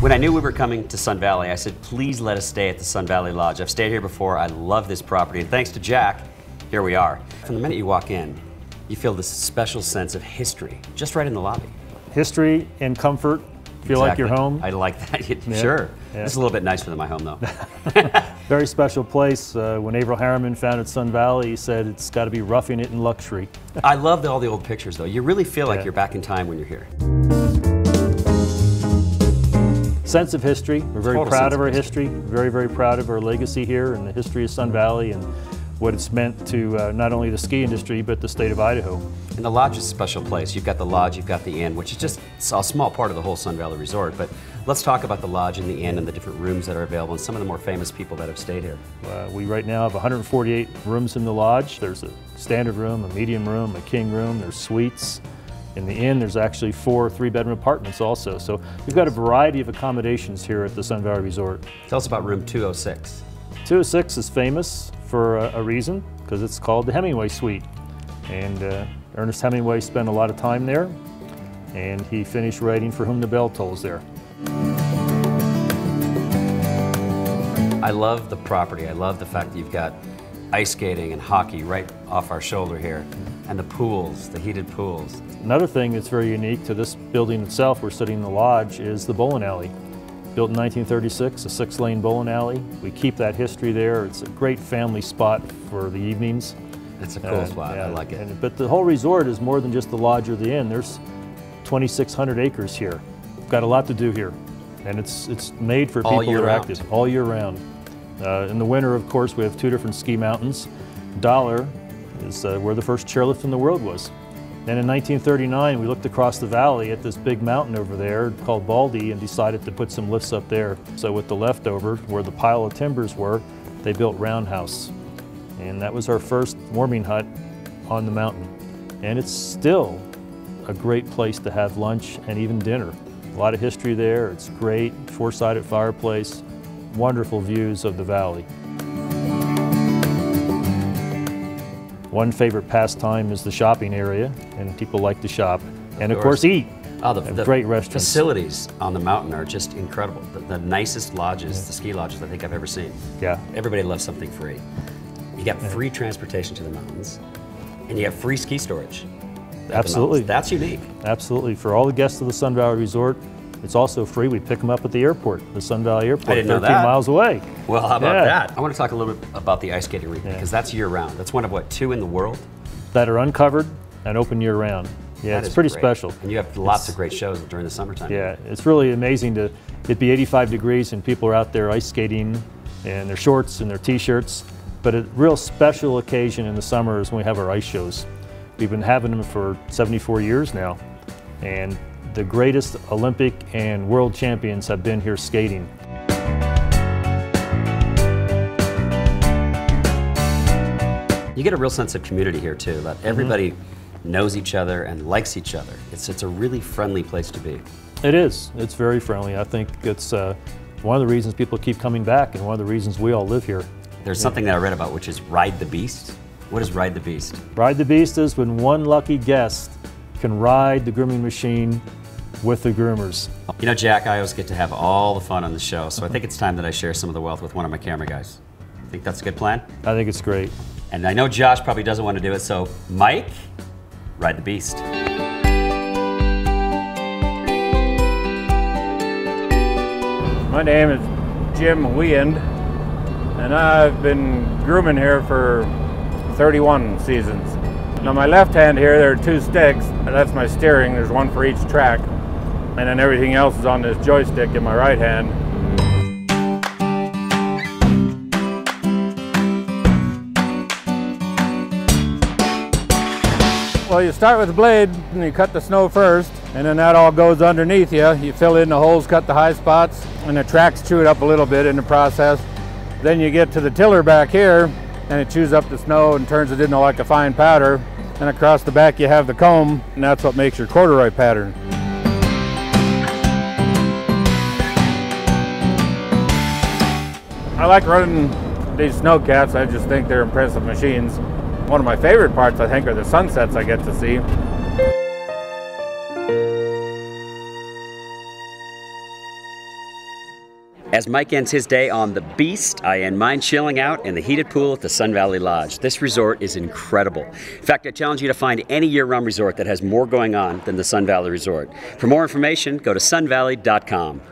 When I knew we were coming to Sun Valley, I said, please let us stay at the Sun Valley Lodge. I've stayed here before. I love this property. And thanks to Jack, here we are. From the minute you walk in, you feel this special sense of history just right in the lobby. History and comfort. Feel like you're home. I like that. yeah. Sure. Yeah. It's a little bit nicer than my home, though. Very special place. Uh, when Averell Harriman founded Sun Valley, he said it's got to be roughing it in luxury. I love all the old pictures, though. You really feel like yeah. you're back in time when you're here. Sense of history. We're very Total proud of our history. history. Very, very proud of our legacy here and the history of Sun Valley and what it's meant to uh, not only the ski industry but the state of Idaho. And the lodge is a special place. You've got the lodge, you've got the inn, which is just a small part of the whole Sun Valley Resort. But let's talk about the lodge and the inn and the different rooms that are available and some of the more famous people that have stayed here. Uh, we right now have 148 rooms in the lodge. There's a standard room, a medium room, a king room, there's suites. In the inn, there's actually four three-bedroom apartments also. So we've got a variety of accommodations here at the Sun Valley Resort. Tell us about room 206. 206 is famous for a, a reason, because it's called the Hemingway Suite. And uh, Ernest Hemingway spent a lot of time there, and he finished writing For Whom the Bell Tolls there. I love the property. I love the fact that you've got ice skating and hockey right off our shoulder here, and the pools, the heated pools. Another thing that's very unique to this building itself, we're sitting in the lodge, is the bowling alley. Built in 1936, a six-lane bowling alley. We keep that history there. It's a great family spot for the evenings. It's a cool spot. Yeah, I like it. And, but the whole resort is more than just the lodge or the inn. There's 2,600 acres here. We've got a lot to do here. And it's, it's made for all people that are round. active all year round. Uh, in the winter, of course, we have two different ski mountains. Dollar is uh, where the first chairlift in the world was. Then in 1939, we looked across the valley at this big mountain over there called Baldy and decided to put some lifts up there. So with the leftover, where the pile of timbers were, they built Roundhouse. And that was our first warming hut on the mountain. And it's still a great place to have lunch and even dinner. A lot of history there, it's great, four-sided fireplace, wonderful views of the valley. One favorite pastime is the shopping area, and people like to shop. And of, course, eat. Oh, the, the great restaurants. facilities on the mountain are just incredible. The, the nicest lodges, yeah. the ski lodges I think I've ever seen. Yeah. Everybody loves something free. You got free transportation to the mountains, and you have free ski storage. Absolutely. That's unique. Absolutely. For all the guests of the Sun Valley Resort, it's also free. We pick them up at the airport, the Sun Valley Airport, 13 miles away. Well, how about yeah. that? I want to talk a little bit about the ice skating rink yeah. because that's year round. That's one of what, two in the world? That are uncovered and open year round. Yeah, that it's pretty great. special. And you have lots it's, of great shows during the summertime. Yeah, it's really amazing to it be 85 degrees and people are out there ice skating in their shorts and their t-shirts. But a real special occasion in the summer is when we have our ice shows. We've been having them for 74 years now. And the greatest Olympic and world champions have been here skating. You get a real sense of community here too, that everybody mm -hmm. knows each other and likes each other. It's, it's a really friendly place to be. It is. It's very friendly. I think it's uh, one of the reasons people keep coming back and one of the reasons we all live here. There's something that I read about which is Ride the Beast. What is Ride the Beast? Ride the Beast is when one lucky guest can ride the grooming machine with the groomers. You know, Jack, I always get to have all the fun on the show, so I think it's time that I share some of the wealth with one of my camera guys. Think that's a good plan? I think it's great. And I know Josh probably doesn't want to do it, so Mike, ride the beast. My name is Jim Weand, and I've been grooming here for 31 seasons. Now my left hand here, there are two sticks, that's my steering, there's one for each track and then everything else is on this joystick in my right hand. Well, you start with the blade and you cut the snow first, and then that all goes underneath you. You fill in the holes, cut the high spots, and the tracks chew it up a little bit in the process. Then you get to the tiller back here, and it chews up the snow and turns it into like a fine powder. And across the back you have the comb, and that's what makes your corduroy pattern. I like running these snowcats. I just think they're impressive machines. One of my favorite parts, I think, are the sunsets I get to see. As Mike ends his day on the Beast, I end mine chilling out in the heated pool at the Sun Valley Lodge. This resort is incredible. In fact, I challenge you to find any year round resort that has more going on than the Sun Valley Resort. For more information, go to sunvalley.com.